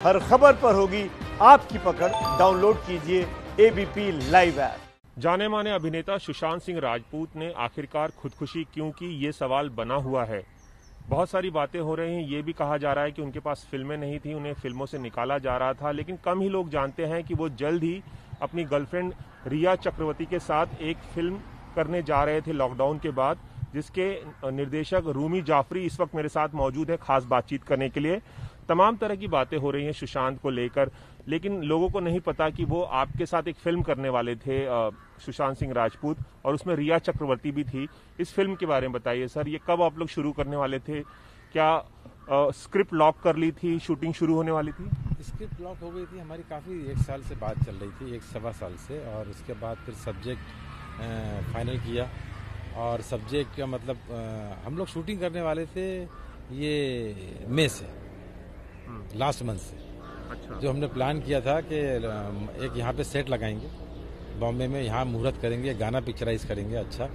हर खबर पर होगी आपकी पकड़। डाउनलोड कीजिए एबीपी लाइव ऐप जाने माने अभिनेता सुशांत सिंह राजपूत ने आखिरकार खुदकुशी क्यों की ये सवाल बना हुआ है। बहुत सारी बातें हो रही हैं, ये भी कहा जा रहा है कि उनके पास फ़िल्में नहीं थी, उन्हें फ़िल्मों से निकाला जा रहा था, लेकिन कम ही लोग जानते हैं कि वो जल्द ही अपनी गर्लफ्रेंड रिया चक्रवर्ती के साथ एक फ़िल्म करने जा रहे थे लॉकडाउन के बाद, जिसके निर्देशक रूमी जाफरी इस वक्त मेरे साथ मौजूद है खास बातचीत करने के लिए। तमाम तरह की बातें हो रही हैं सुशांत को लेकर लेकिन लोगों को नहीं पता कि वो आपके साथ एक फ़िल्म करने वाले थे सुशांत सिंह राजपूत और उसमें रिया चक्रवर्ती भी थी। इस फ़िल्म के बारे में बताइए सर ये कब आप लोग शुरू करने वाले थे? क्या स्क्रिप्ट लॉक कर ली थी शूटिंग शुरू होने वाली थी? स्क्रिप्ट लॉक हो गई थी हमारी काफ़ी एक साल से बात चल रही थी एक सवा साल से और उसके बाद फिर सब्जेक्ट फाइनल किया। और सब्जेक्ट का मतलब आ, हम लोग शूटिंग करने वाले थे ये मे से। लास्ट मंथ से। अच्छा। जो हमने प्लान किया था कि एक यहाँ पे सेट लगाएँगे। बॉम्बे में यहाँ मुहूर्त करेंगे गाना पिक्चराइज करेंगे अच्छा।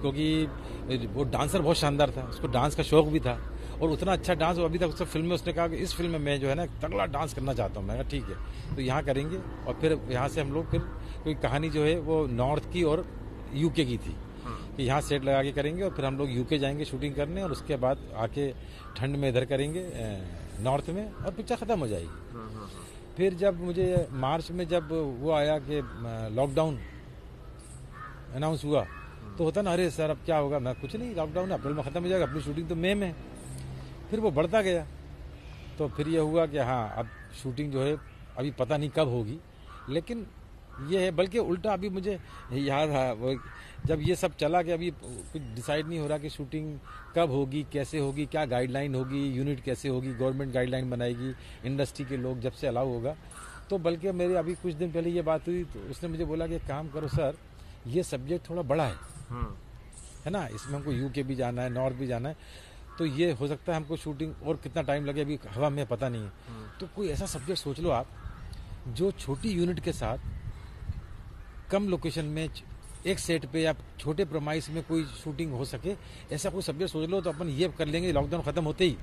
क्योंकि वो डांसर बहुत शानदार था उसको डांस का शौक भी था। और उतना अच्छा डांस अभी तक उससे फ़िल्म में उसने कहा कि इस फ़िल्म में मैं जो है ना तगड़ा डांस करना चाहता हूँ। मैं कहा ठीक है। तो यहाँ करेंगे और फिर यहाँ से हम लोग फिर कोई कहानी जो है वो नॉर्थ की और यूके की थी। हाँ। कि यहाँ सेट लगा के करेंगे और फिर हम लोग यूके जाएँगे शूटिंग करने और उसके बाद आके ठंड में इधर करेंगे नॉर्थ में और पिक्चर ख़त्म हो जाएगी। हाँ, हाँ, फिर जब मुझे मार्च में जब वो आया कि लॉकडाउन अनाउंस हुआ तो होता ना अरे सर अब क्या होगा? मैं कुछ नहीं लॉकडाउन अप्रैल में ख़त्म हो जाएगा अपनी शूटिंग तो मई में। फिर वो बढ़ता गया। तो फिर ये हुआ कि हाँ अब शूटिंग जो है अभी पता नहीं कब होगी लेकिन ये है बल्कि उल्टा अभी मुझे याद है वो जब ये सब चला कि अभी कुछ डिसाइड नहीं हो रहा कि शूटिंग कब होगी कैसे होगी क्या गाइडलाइन होगी यूनिट कैसे होगी गवर्नमेंट गाइडलाइन बनाएगी इंडस्ट्री के लोग जब से अलाउ होगा। तो बल्कि मेरे अभी कुछ दिन पहले ये बात हुई तो उसने मुझे बोला कि काम करो सर ये सब्जेक्ट थोड़ा बड़ा है। हाँ। है ना? इसमें हमको यूके भी जाना है नॉर्थ भी जाना है। तो ये हो सकता है हमको शूटिंग और कितना टाइम लगे अभी हवा में पता नहीं है। हाँ। तो कोई ऐसा सब्जेक्ट सोच लो आप जो छोटी यूनिट के साथ कम लोकेशन में, एक सेट पे या छोटे प्रोमाइस में कोई शूटिंग हो सके, ऐसा कोई सब्जेक्ट सोच लो तो अपन ये कर लेंगे लॉकडाउन खत्म होते ही,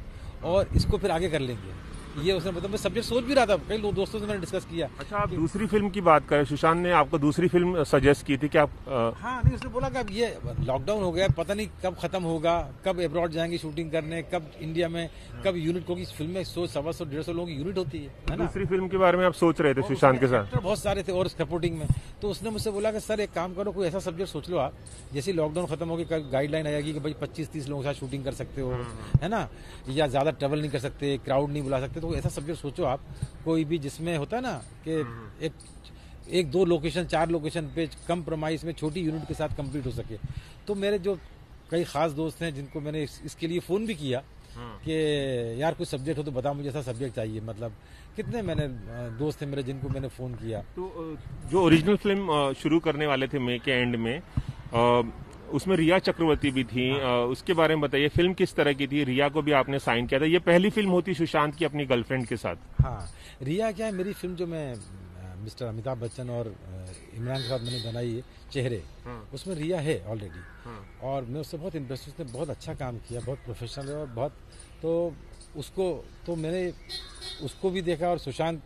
और इसको फिर आगे कर लेंगे। ये उसने मतलब मैं सब्जेक्ट सोच भी रहा था कई लोग दोस्तों से मैंने डिस्कस किया। अच्छा आप कि... दूसरी फ़िल्म की बात करें सुशांत ने आपको दूसरी फ़िल्म सजेस्ट की थी कि आप आ... हाँ नहीं उसने बोला कि अब ये लॉकडाउन हो गया पता नहीं कब खत्म होगा कब अब्रॉड जाएँगे शूटिंग करने कब इंडिया में कब यूनिट होगी फ़िल्म में सौ सवा सौ डेढ़ सौ लोगों की यूनिट होती है दूसरी फ़िल्म के बारे में आप सोच रहे थे सुशांत के साथ? बहुत सारे थे और सपोर्टिंग में। तो उसने मुझसे बोला कि सर एक काम करो कोई ऐसा सब्जेक्ट सोच लो आप जैसे लॉकडाउन खत्म होगी गाइडलाइन आ जाएगी कि भाई पच्चीस तीस लोगों के साथ शूटिंग कर सकते हो है ना? या ज़्यादा ट्रेवल नहीं कर सकते क्राउड नहीं बुला सकते। तो ऐसा सब्जेक्ट सोचो आप कोई भी जिसमें होता है ना कि एक एक दो लोकेशन चार लोकेशन पे कम प्रमाइस में छोटी यूनिट के साथ कंप्लीट हो सके। तो मेरे जो कई खास दोस्त हैं जिनको मैंने इस, इसके लिए फ़ोन भी किया हाँ। कि यार कुछ सब्जेक्ट हो तो बता मुझे ऐसा सब्जेक्ट चाहिए मतलब कितने मैंने दोस्त थे मेरे जिनको मैंने फ़ोन किया। तो जो ओरिजिनल फ़िल्म शुरू करने वाले थे मई के एंड में उसमें रिया चक्रवर्ती भी थी हाँ। उसके बारे में बताइए फ़िल्म किस तरह की थी रिया को भी आपने साइन किया था ये पहली फ़िल्म होती सुशांत की अपनी गर्लफ्रेंड के साथ हाँ रिया क्या है मेरी फ़िल्म जो मैं मिस्टर अमिताभ बच्चन और इमरान के साथ मैंने बनाई है चेहरे हाँ। उसमें रिया है ऑलरेडी हाँ। और मैं उससे बहुत इम्प्रेस उसने बहुत अच्छा काम किया बहुत प्रोफेशनल है और बहुत तो उसको तो मैंने उसको भी देखा और सुशांत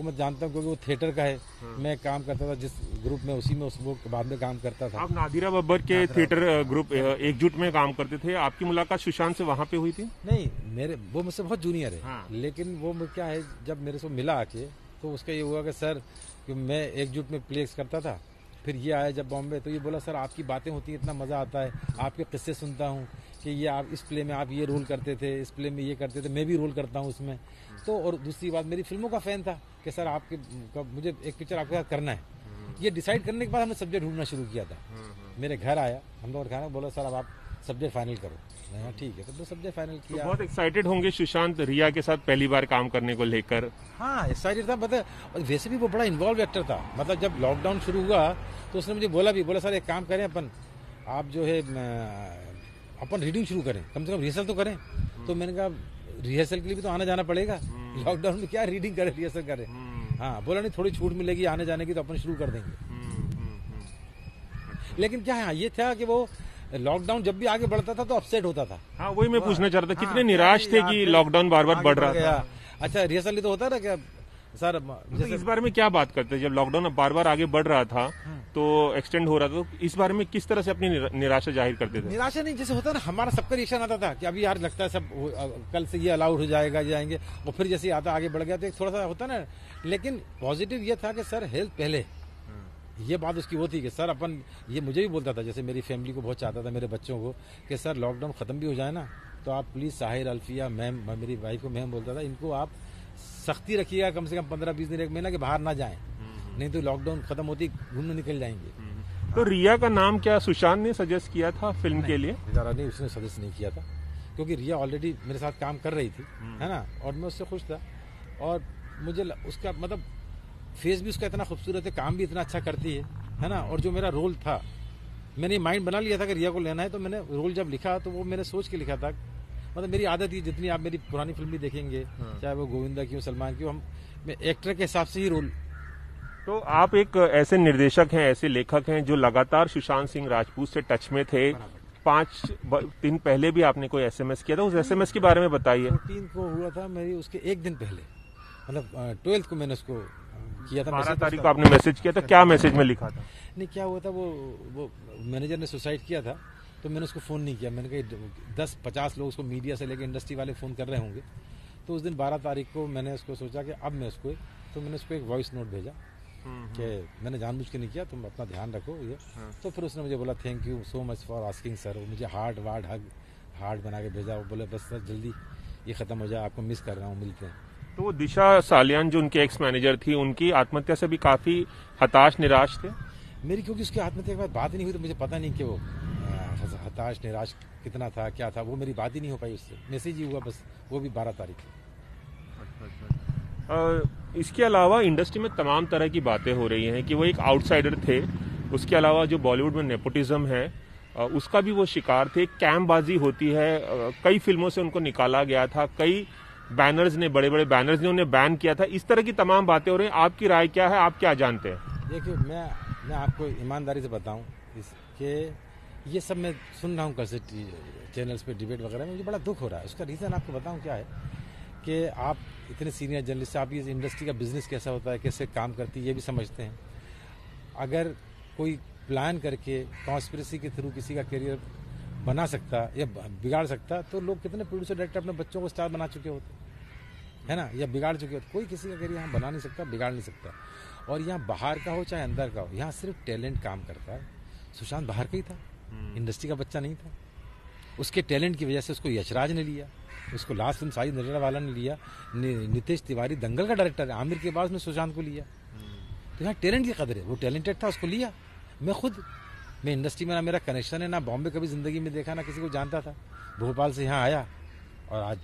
को मैं जानता हूँ क्योंकि वो थिएटर का है। हाँ। मैं काम करता था जिस ग्रुप में उसी में उस वो बाद में काम करता था। आप नादिरा बब्बर के थिएटर ग्रुप एकजुट में काम करते थे। आपकी मुलाकात सुशांत से वहाँ पे हुई थी? नहीं मेरे वो मुझसे बहुत जूनियर है। हाँ। लेकिन वो क्या है जब मेरे से मिला आके तो उसका ये हुआ कि सर कि मैं एकजुट में प्लेस करता था। फिर ये आया जब बॉम्बे तो ये बोला, सर, आपकी बातें होती हैं, इतना मज़ा आता है। आपके किस्से सुनता हूँ कि ये आप इस प्ले में, आप ये रोल करते थे, इस प्ले में ये करते थे, मैं भी रोल करता हूँ उसमें। तो और दूसरी बात, मेरी फ़िल्मों का फ़ैन था कि, सर, आपके मुझे एक पिक्चर आपके साथ करना है। ये डिसाइड करने के बाद हमने सब्जेक्ट ढूंढना शुरू किया था। मेरे घर आया, हम लोग खाना बोला, सर, अब आप सब्जेक्ट फाइनल करो। हाँ ठीक है तो सब्जेक्ट फाइनल तो किया। तो बहुत एक्साइटेड होंगे सुशांत रिया के साथ पहली बार काम करने को लेकर। हाँ एक्साइटेड था मतलब वैसे भी वो बड़ा इन्वॉल्व एक्टर था। मतलब जब लॉकडाउन शुरू हुआ तो उसने मुझे बोला भी बोला सर एक काम करें अपन आप जो है अपन रीडिंग शुरू करें। कम से कम रिहर्सल तो करें। तो मैंने कहा रिहर्सल के लिए भी तो आना जाना पड़ेगा। लॉकडाउन हम्म। में क्या रीडिंग करें रिहर्सल करें? हम्म। हाँ बोला नहीं थोड़ी छूट मिलेगी आने जाने की तो अपन शुरू कर देंगे। हम्म, लेकिन क्या है ये था कि वो लॉकडाउन जब भी आगे बढ़ता था तो अपसेट होता था। हाँ वही मैं पूछना चाह रहा था कितने हाँ, निराश थे कि लॉकडाउन बार बार बढ़ रहा था। अच्छा रिहर्सल तो होता है ना क्या सर तो जैसे इस बारे में क्या बात करते हैं? जब लॉकडाउन बार बार आगे बढ़ रहा था तो एक्सटेंड हो रहा था तो इस बारे में किस तरह से अपनी निराशा ज़ाहिर करते थे? निराशा नहीं जैसे होता ना हमारा सबका रिएक्शन आता था कि अभी यार लगता है सब कल से ये अलाउड हो जाएगा जाएँगे और फिर जैसे आता आगे बढ़ गया तो एक थोड़ा सा होता ना लेकिन पॉजिटिव ये था कि सर हेल्थ पहले। ये बात उसकी वो थी कि सर अपन ये मुझे भी बोलता था जैसे मेरी फैमिली को बहुत चाहता था मेरे बच्चों को कि सर लॉकडाउन खत्म भी हो जाए ना तो आप प्लीज़ साहिर अल्फिया मैम मेरी वाइफ को मैम बोलता था इनको आप सख्ती रखिएगा कम से कम पंद्रह बीस दिन एक महीना के बाहर ना जाएँ। नहीं तो लॉकडाउन खत्म होती घूमने निकल जाएँगे। तो रिया का नाम क्या सुशांत ने सजेस्ट किया था फ़िल्म के लिए? नहीं उसने सजेस्ट नहीं किया था क्योंकि रिया ऑलरेडी मेरे साथ काम कर रही थी हम्म। है ना और मैं उससे खुश था। और मुझे उसका मतलब फेस भी उसका इतना खूबसूरत है काम भी इतना अच्छा करती है है ना? और जो मेरा रोल था मैंने माइंड बना लिया था कि रिया को लेना है तो मैंने रोल जब लिखा तो वो मैंने सोच के लिखा था मतलब मेरी आदत ही जितनी आप मेरी पुरानी फ़िल्म भी देखेंगे हाँ। चाहे वो गोविंदा की हो सलमान की हो हम मैं एक्टर के हिसाब से ही रोल तो आप एक ऐसे निर्देशक हैं ऐसे लेखक हैं जो लगातार सुशांत सिंह राजपूत से टच में थे। पाँच दिन पहले भी आपने कोई एसएमएस किया था? उस एसएमएस के बारे में बताइए। फोर्टीन को हुआ था मेरी उसके एक दिन पहले मतलब ट्वेल्थ को मैंने उसको किया था बारह तारीख को आपने मैसेज किया था? क्या मैसेज में लिखा था? नहीं क्या हुआ था वो वो मैनेजर ने सुसाइड किया था तो मैंने उसको फ़ोन नहीं किया। मैंने कहा दस पचास लोग उसको मीडिया से लेकर इंडस्ट्री वाले फ़ोन कर रहे होंगे। तो उस दिन बारह तारीख को मैंने उसको सोचा कि अब मैं उसको तो मैंने उसको एक वॉइस नोट भेजा कि मैंने जानबूझ के नहीं किया तुम अपना ध्यान रखो ये। तो फिर उसने मुझे बोला thank you so much for asking sir मुझे हार्ड वार्ड हग हार्ट बना के भेजा। वो बोले बस सर जल्दी ये ख़त्म हो जाए आपको मिस कर रहा हूँ मिलते हैं। तो वो दिशा सालियान जो उनके एक्स मैनेजर थी उनकी आत्महत्या से भी काफ़ी हताश निराश थे। मेरी क्योंकि उसकी आत्महत्या के बाद बात ही नहीं हुई तो मुझे पता नहीं कि वो हताश निराश कितना था क्या था वो मेरी बात ही नहीं हो पाई उससे। मैसेज ही हुआ बस वो भी बारह तारीख को। इसके अलावा इंडस्ट्री में तमाम तरह की बातें हो रही हैं कि वो एक आउटसाइडर थे। उसके अलावा जो बॉलीवुड में नेपोटिज्म है उसका भी वो शिकार थे। कैम्पबाजी होती है कई फ़िल्मों से उनको निकाला गया था कई बैनर्स ने बड़े बड़े बैनर्स ने उन्हें बैन किया था। इस तरह की तमाम बातें हो रही आपकी राय क्या है? आप क्या जानते हैं? देखिए, मैं मैं आपको ईमानदारी से बताऊँ इसके, ये सब मैं सुन रहा हूँ कल से चैनल्स पे डिबेट वगैरह में। मुझे बड़ा दुख हो रहा है। उसका रीज़न आपको बताऊँ क्या है कि आप इतने सीनियर जर्नलिस्ट आप ये इंडस्ट्री का बिज़नेस कैसा होता है, कैसे काम करती है, ये भी समझते हैं। अगर कोई प्लान करके कॉन्स्पिरसी के थ्रू किसी का करियर बना सकता या बिगाड़ सकता तो लोग कितने प्रोड्यूसर डायरेक्टर अपने बच्चों को स्टार बना चुके होते। है ना? या बिगाड़ चुके होते कोई किसी का करियर यहाँ बना नहीं सकता बिगाड़ नहीं सकता। और यहाँ बाहर का हो चाहे अंदर का हो यहाँ सिर्फ़ टैलेंट काम करता है। सुशांत बाहर का ही था। इंडस्ट्री का बच्चा नहीं था। उसके टैलेंट की वजह से उसको यशराज ने लिया उसको लास्ट फ़िल्म साई नज़र वाला ने लिया नि- नितेश तिवारी दंगल का डायरेक्टर है आमिर के बाद उसने सुशांत को लिया। तो यहाँ टैलेंट की कदर है वो टैलेंटेड था उसको लिया। मैं खुद मैं इंडस्ट्री में ना मेरा कनेक्शन है ना बॉम्बे कभी ज़िंदगी में देखा ना किसी को जानता था। भोपाल से यहाँ आया और आज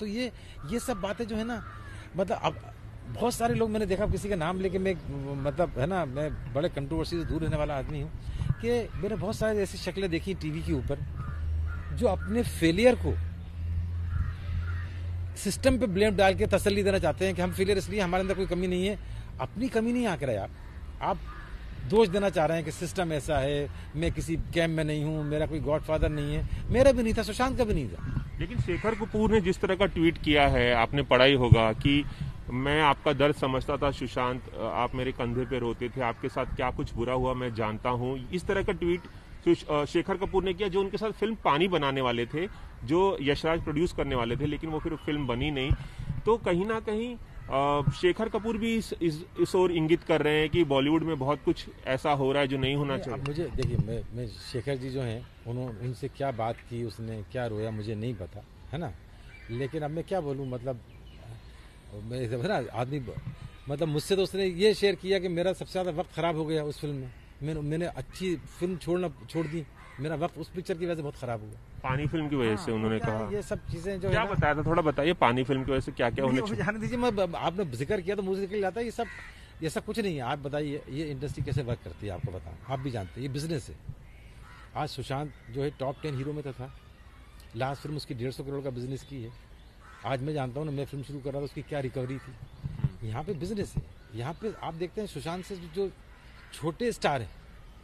तो ये ये सब बातें जो है ना मतलब अब बहुत सारे लोग मैंने देखा किसी का नाम लेके मैं मतलब है ना, मैं बड़े कंट्रोवर्सी से दूर रहने वाला आदमी हूँ, कि मैंने बहुत सारी ऐसी शक्लें देखी टीवी के ऊपर, जो अपने फेलियर को सिस्टम पे ब्लेम डाल के तसली देना चाहते हैं कि हम फेलियर इसलिए, हमारे अंदर कोई कमी नहीं है। अपनी कमी नहीं आकर आप। आप दोष देना चाह रहे हैं कि सिस्टम ऐसा है, मैं किसी कैम्प में नहीं हूँ, मेरा कोई गॉडफादर नहीं है, मेरा भी नहीं था, सुशांत का भी नहीं था। लेकिन शेखर कपूर ने जिस तरह का ट्वीट किया है, आपने पढ़ा ही होगा कि मैं आपका दर्द समझता था, सुशांत आप मेरे कंधे पे रोते थे, आपके साथ क्या कुछ बुरा हुआ मैं जानता हूँ। इस तरह का ट्वीट शेखर कपूर ने किया जो उनके साथ फ़िल्म पानी बनाने वाले थे, जो यशराज प्रोड्यूस करने वाले थे, लेकिन वो फिर फ़िल्म बनी नहीं। तो कहीं ना कहीं शेखर कपूर भी इस, इस, इस ओर इंगित कर रहे हैं कि बॉलीवुड में बहुत कुछ ऐसा हो रहा है जो नहीं होना चाहिए। मुझे देखिए मैं मैं शेखर जी जो हैं उन्होंने उनसे क्या बात की उसने क्या रोया मुझे नहीं पता है ना? लेकिन अब मैं क्या बोलूँ मतलब मैं ना आदमी मतलब मुझसे तो उसने ये शेयर किया कि मेरा सबसे ज़्यादा वक्त ख़राब हो गया उस फ़िल्म में। मैंने मैंने अच्छी फ़िल्म छोड़ना छोड़ दी। मेरा वक्त उस पिक्चर की वजह से बहुत ख़राब हुआ। पानी फ़िल्म की वजह से उन्होंने कहा। ये सब चीज़ें जो क्या बताया था? थोड़ा बताइए पानी फ़िल्म की वजह से क्या क्या होने जाने दीजिए मैं आपने ज़िक्र किया तो मुझे निकल जाता है ये सब ये सब कुछ नहीं है। आप बताइए ये इंडस्ट्री कैसे वर्क करती है आपको बताऊँ आप भी जानते हैं ये बिज़नेस है। आज सुशांत जो है टॉप टेन हीरो में तो था। लास्ट फ़िल्म उसकी डेढ़ सौ करोड़ का बिज़नेस की है। आज मैं जानता हूँ ना मैं फ़िल्म शुरू कर रहा था उसकी क्या रिकवरी थी। यहाँ पे बिज़नेस है। यहाँ पे आप देखते हैं सुशांत से जो छोटे स्टार हैं।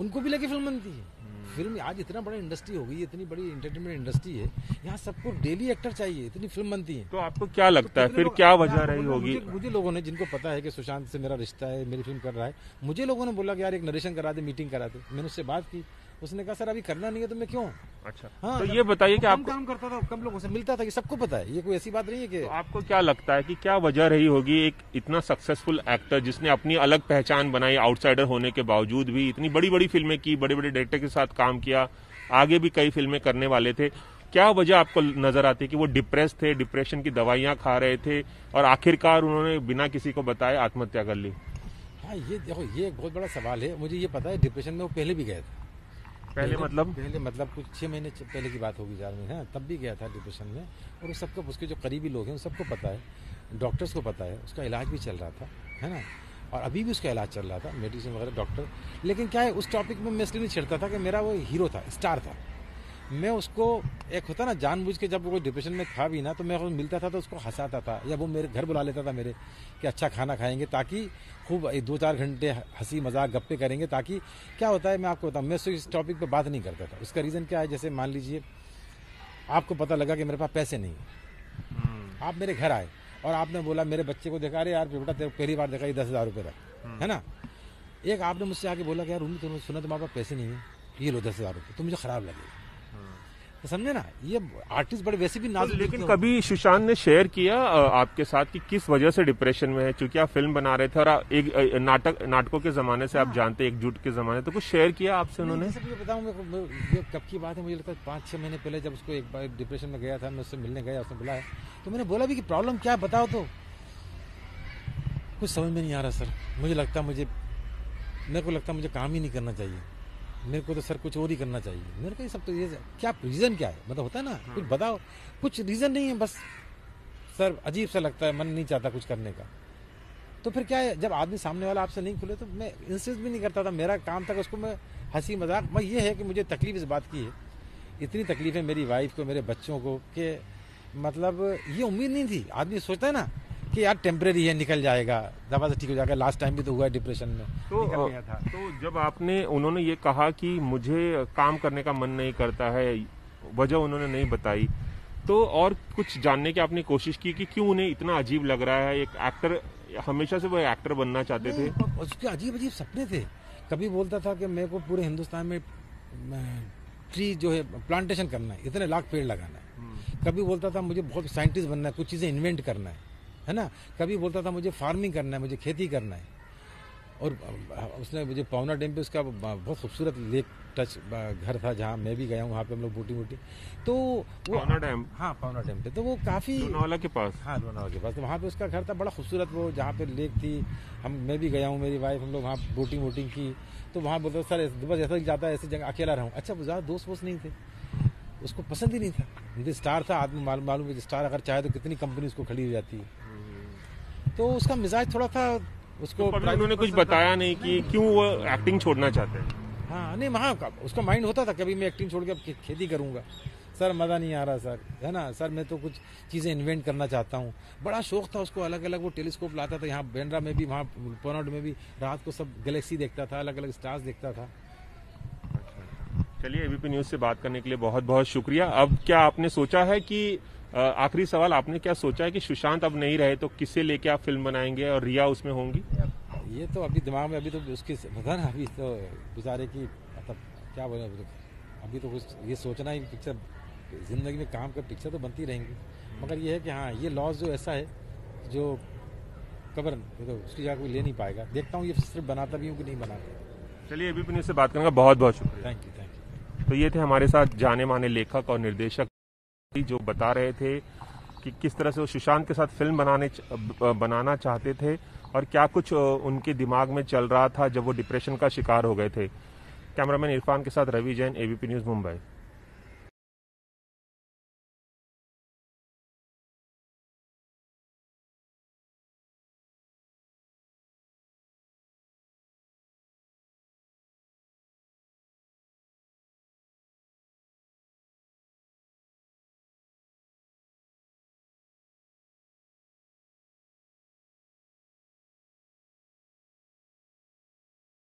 उनको भी लगे फ़िल्म बनती है। फ़िल्म आज इतना बड़ा इंडस्ट्री हो गई है इतनी बड़ी इंटरटेनमेंट इंडस्ट्री है यहाँ सबको डेली एक्टर चाहिए इतनी फ़िल्म बनती है। तो आपको क्या लगता तो है फिर क्या वजह रही होगी? मुझे, मुझे लोगों ने जिनको पता है कि सुशांत से मेरा रिश्ता है मेरी फ़िल्म कर रहा है मुझे लोगों ने बोला कि यार एक नरेशन करा दे मीटिंग करा दे। मैंने उससे बात की उसने कहा सर अभी करना नहीं है तो मैं क्यों? अच्छा। हाँ, तो ये बताइए कि आपको काम करता था कम लोगों से मिलता था कि सबको पता है ये कोई ऐसी बात नहीं है कि तो आपको क्या लगता है कि क्या वजह रही होगी एक इतना सक्सेसफुल एक्टर जिसने अपनी अलग पहचान बनाई आउटसाइडर होने के बावजूद भी इतनी बड़ी बड़ी फ़िल्में की बड़े बड़े डायरेक्टर के साथ काम किया आगे भी कई फ़िल्में करने वाले थे? क्या वजह आपको नज़र आती है कि वो डिप्रेस थे डिप्रेशन की दवाइयाँ खा रहे थे और आखिरकार उन्होंने बिना किसी को बताए आत्महत्या कर ली? हाँ ये देखो ये एक बहुत बड़ा सवाल है मुझे ये पता है डिप्रेशन में वो पहले भी गए थे। पहले मतलब पहले मतलब कुछ छः महीने पहले की बात होगी चार महीने हाँ, तब भी गया था डिप्रेशन में। और उस सबको उसके जो करीबी लोग हैं उन सबको पता है डॉक्टर्स को पता है उसका इलाज भी चल रहा था है ना? और अभी भी उसका इलाज चल रहा था मेडिसिन वगैरह डॉक्टर। लेकिन क्या है उस टॉपिक में मैं इसलिए नहीं छेड़ता था कि मेरा वो हीरो था स्टार था। मैं उसको एक होता ना जानबूझ के जब वो डिप्रेशन में था भी ना तो मैं उसको मिलता था तो उसको हंसाता था या वो मेरे घर बुला लेता था मेरे कि अच्छा खाना खाएँगे ताकि खूब एक दो चार घंटे हँसी मज़ाक गप्पे करेंगे ताकि क्या होता है मैं आपको बताऊँ मैं इस टॉपिक पर बात नहीं करता था। उसका रीज़न क्या है? जैसे मान लीजिए आपको पता लगा कि मेरे पास पैसे नहीं है। आप मेरे घर आए और आपने बोला मेरे बच्चे को देखा अरे यार बेटा तेरे पहली बार देखा ये दस हज़ार रुपये रख। है ना? एक आपने मुझसे आके बोला कि यार रूमी तुमने सुना तुम्हारे पास पैसे नहीं है। ये लो दस हज़ार रुपये तो मुझे ख़राब लगेगा। तो समझे ना ये आर्टिस्ट बड़े वैसे भी नाजुक लेकिन कभी सुशांत ने शेयर किया आपके साथ कि किस वजह से डिप्रेशन में है? क्योंकि आप फ़िल्म बना रहे थे और एक नाटक नाटकों के जमाने से आप जानते हैं एकजुट के जमाने तो कुछ शेयर किया आपसे उन्होंने? जैसे कि मैं बताऊँ मेरे को मैं- ये कब की बात है मुझे लगता है पाँच छह महीने पहले जब उसको एक बार डिप्रेशन में गया था मैं उससे मिलने गया उसने बुलाया। तो मैंने बोला भी कि प्रॉब्लम क्या बताओ तो। कुछ समझ में नहीं आ रहा सर। मुझे लगता मुझे मेरे को लगता मुझे काम ही नहीं करना चाहिए। मेरे को तो सर कुछ और ही करना चाहिए। मेरे को ये सब तो ये क्या रीज़न क्या है? मतलब होता है ना कुछ बताओ। कुछ रीज़न नहीं है बस सर अजीब सा लगता है मन नहीं चाहता कुछ करने का। तो फिर क्या है जब आदमी सामने वाला आपसे नहीं खुले तो मैं इंसिस्ट भी नहीं करता था। मेरा काम था उसको मैं हँसी मज़ाक मैं ये है कि मुझे तकलीफ़ इस बात की है इतनी तकलीफ़ है मेरी वाइफ को मेरे बच्चों को कि मतलब ये उम्मीद नहीं थी। आदमी सोचता है ना कि यार टेम्परेरी है निकल जाएगा। दवा से ठीक हो जाएगा। लास्ट टाइम भी तो हुआ है डिप्रेशन में। तो निकल गया था। तो जब आपने उन्होंने ये कहा कि मुझे काम करने का मन नहीं करता है वजह उन्होंने नहीं बताई तो और कुछ जानने की आपने कोशिश की कि क्यों उन्हें इतना अजीब लग रहा है? एक एक्टर हमेशा से वो एक्टर बनना चाहते थे। उसके अजीब अजीब सपने थे। कभी बोलता था कि मेरे को पूरे हिंदुस्तान में ट्री जो है प्लांटेशन करना है। इतने लाख पेड़ लगाना है। कभी बोलता था मुझे बहुत साइंटिस्ट बनना है कुछ चीज़ें इन्वेंट करना है। है ना? कभी बोलता था मुझे फ़ार्मिंग करना है मुझे खेती करना है। और उसने मुझे पवना डैम पे उसका बहुत खूबसूरत लेक टच घर था जहाँ मैं भी गया हूँ वहाँ पे हम लोग बोटी वोटी तो वो पवना डैम? हाँ पवना डैम पे। तो वो काफ़ी लोनावाला के पास? हाँ लोनावाला के पास। तो वहाँ पे उसका घर था बड़ा खूबसूरत वो जहाँ पे लेक थी। हम मैं भी गया हूँ मेरी वाइफ हम लोग वहाँ बोटिंग वोटिंग की। तो वहाँ बोलते सर बस ऐसा जाता है ऐसी जगह अकेला रहूँ। अच्छा ज़्यादा दोस्त वोस्त नहीं थे। उसको पसंद ही नहीं था। मुझे स्टार था आदमी मालूम मालूम स्टार अगर चाहे तो कितनी कंपनी उसको खड़ी हो जाती है। तो उसका मिजाज थोड़ा था उसको कभी उन्होंने कुछ बताया नहीं कि क्यों वो एक्टिंग छोड़ना चाहते हैं? हाँ नहीं वहाँ का- उसका माइंड होता था कभी मैं एक्टिंग छोड़ के अब खेती करूँगा। सर मज़ा नहीं आ रहा सर। है ना? सर मैं तो कुछ चीज़ें इन्वेंट करना चाहता हूँ। बड़ा शौक था उसको अलग अलग वो टेलीस्कोप लाता था यहाँ बेंड्रा में भी वहाँ पोनाड में भी रात को सब गैलेक्सी देखता था अलग अलग स्टार्स देखता था। चलिए एबीपी न्यूज़ से बात करने के लिए बहुत बहुत शुक्रिया। अब क्या आपने सोचा है कि आखिरी सवाल आपने क्या सोचा है कि सुशांत अब नहीं रहे तो किसे लेके आप फ़िल्म बनाएँगे और रिया उसमें होंगी? ये तो अभी दिमाग में अभी तो उसकी पता ना अभी तो बेचारे की मतलब क्या बोले अभी तो अभी तो कुछ ये सोचना ही पिक्चर ज़िंदगी में काम कर पिक्चर तो बनती रहेंगी। मगर ये है कि हाँ ये लॉस जो ऐसा है जो कबर तो उसकी जगह कोई ले नहीं पाएगा। देखता हूँ ये सिर्फ़ बनाता भी हूँ कि नहीं बनाता। चलिए अभी से बात करने का बहुत बहुत शुक्रिया। थैंक यू थैंक यू तो ये थे हमारे साथ जाने माने लेखक और निर्देशक जो बता रहे थे कि किस तरह से वो सुशांत के साथ फ़िल्म बनाने बनाना चाहते थे और क्या कुछ उनके दिमाग में चल रहा था जब वो डिप्रेशन का शिकार हो गए थे। कैमरामैन इरफान के साथ रवि जैन, एबीपी न्यूज़, मुंबई।